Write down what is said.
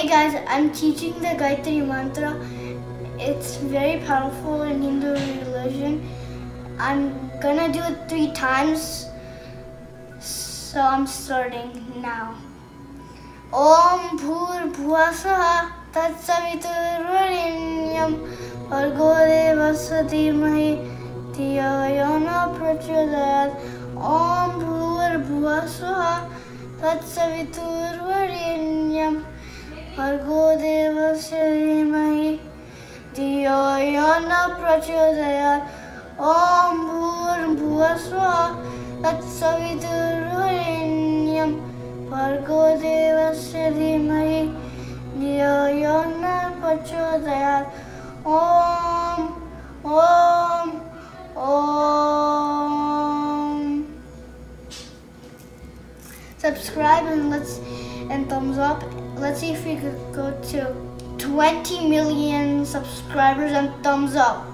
I'm teaching the Gayatri Mantra. It's very powerful in Hindu religion. I'm gonna do it three times. So I'm starting now. Om Bhur Bhuvasaha Tatsavitururenyam Bhargo Devasya Dhimahi Dhiyo Yona Prachodayat Om Bhur Bhuvasaha Tatsavitururenyam Bhargo Devasya Dhimahi Dhiyo Yona Prachodayat Om Bhur Bhuvasaha Tatsavitururenyam Bhargo Devasya Dhimahi Dhiyo Yona Prachodayat Om Om Om. Subscribe and let's and thumbs up. Let's see if we could go to 20 million subscribers and thumbs up.